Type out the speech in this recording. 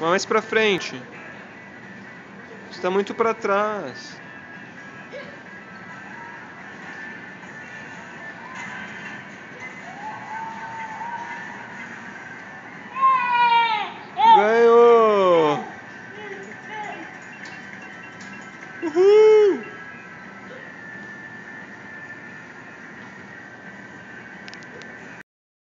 Mais pra frente. está muito para trás. Ganhou! Uhul!